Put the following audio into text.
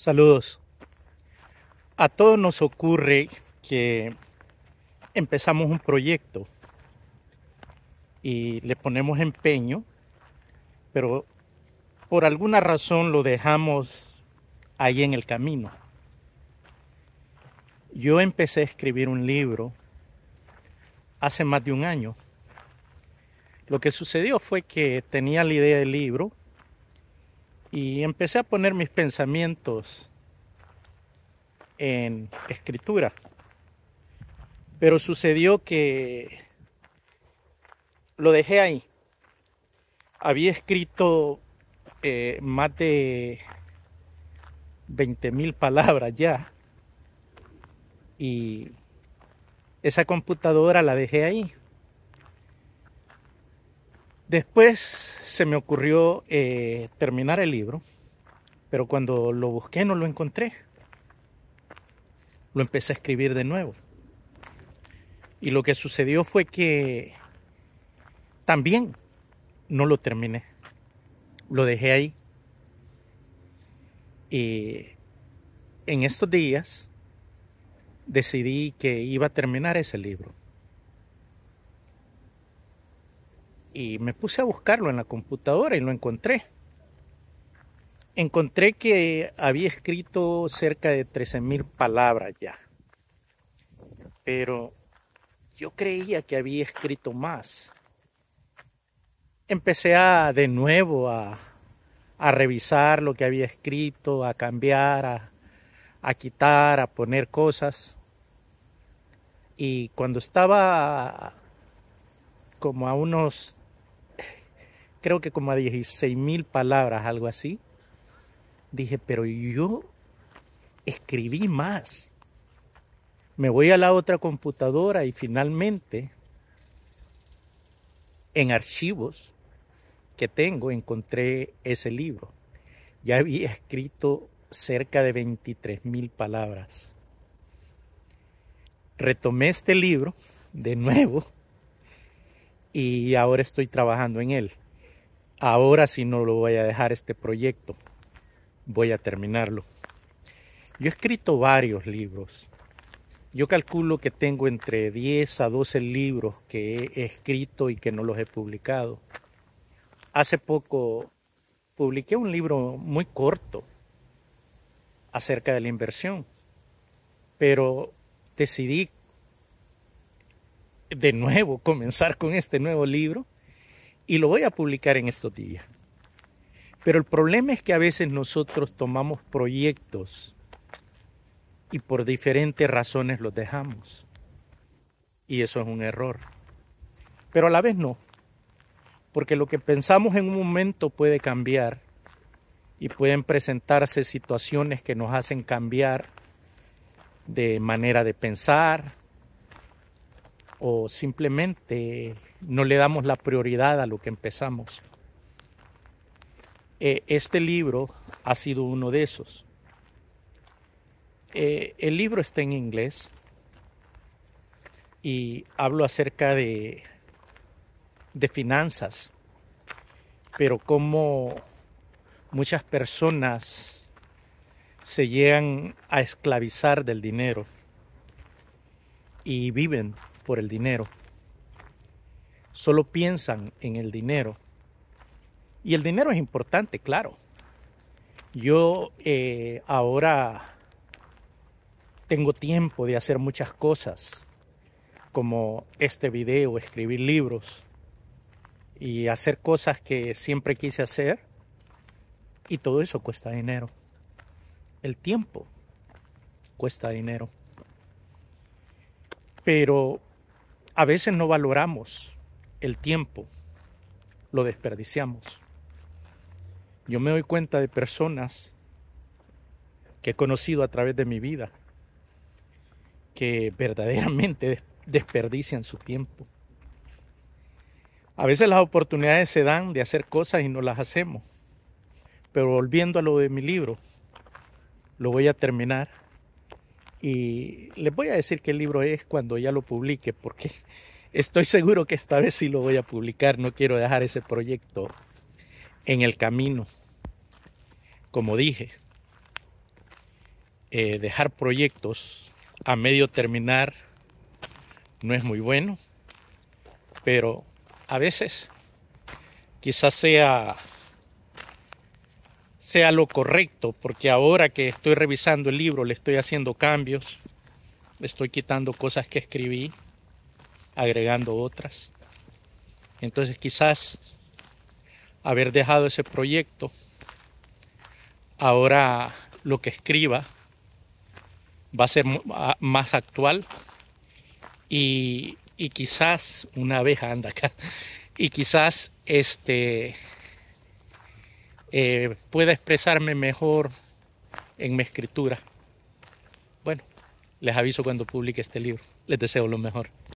Saludos. A todos nos ocurre que empezamos un proyecto y le ponemos empeño, pero por alguna razón lo dejamos ahí en el camino. Yo empecé a escribir un libro hace más de un año. Lo que sucedió fue que tenía la idea del libro y empecé a poner mis pensamientos en escritura. Pero sucedió que lo dejé ahí. Había escrito eh, más de 20 mil palabras ya. Y esa computadora la dejé ahí. Después se me ocurrió eh, terminar el libro, pero cuando lo busqué no lo encontré. Lo empecé a escribir de nuevo. Y lo que sucedió fue que también no lo terminé. Lo dejé ahí. Y en estos días decidí que iba a terminar ese libro. Y me puse a buscarlo en la computadora y lo encontré. Encontré que había escrito cerca de 13.000 palabras ya. Pero yo creía que había escrito más. Empecé a de nuevo a, a revisar lo que había escrito, a cambiar, a, a quitar, a poner cosas. Y cuando estaba como a unos creo que como a 16 mil palabras, algo así. Dije, pero yo escribí más. Me voy a la otra computadora y finalmente en archivos que tengo encontré ese libro. Ya había escrito cerca de 23 mil palabras. Retomé este libro de nuevo y ahora estoy trabajando en él. Ahora sí no lo voy a dejar este proyecto. Voy a terminarlo. Yo he escrito varios libros. Yo calculo que tengo entre 10 a 12 libros que he escrito y que no los he publicado. Hace poco publiqué un libro muy corto acerca de la inversión, pero decidí de nuevo comenzar con este nuevo libro y lo voy a publicar en estos días. Pero el problema es que a veces nosotros tomamos proyectos y por diferentes razones los dejamos. Y eso es un error. Pero a la vez no. Porque lo que pensamos en un momento puede cambiar y pueden presentarse situaciones que nos hacen cambiar de manera de pensar o simplemente no le damos la prioridad a lo que empezamos. Eh, este libro ha sido uno de esos. Eh, el libro está en inglés y hablo acerca de, de finanzas, pero cómo muchas personas se llegan a esclavizar del dinero y viven por el dinero solo piensan en el dinero. Y el dinero es importante, claro. Yo eh, ahora tengo tiempo de hacer muchas cosas, como este video, escribir libros y hacer cosas que siempre quise hacer. Y todo eso cuesta dinero. El tiempo cuesta dinero. Pero a veces no valoramos el tiempo lo desperdiciamos. Yo me doy cuenta de personas que he conocido a través de mi vida que verdaderamente desperdician su tiempo. A veces las oportunidades se dan de hacer cosas y no las hacemos. Pero volviendo a lo de mi libro, lo voy a terminar y les voy a decir qué libro es cuando ya lo publique, porque Estoy seguro que esta vez sí lo voy a publicar. No quiero dejar ese proyecto en el camino. Como dije, eh, dejar proyectos a medio terminar no es muy bueno, pero a veces quizás sea sea lo correcto, porque ahora que estoy revisando el libro le estoy haciendo cambios, estoy quitando cosas que escribí, agregando otras. Entonces quizás haber dejado ese proyecto, ahora lo que escriba va a ser más actual y, quizás una abeja anda acá y quizás este eh, pueda expresarme mejor en mi escritura. Bueno, les aviso cuando publique este libro. Les deseo lo mejor.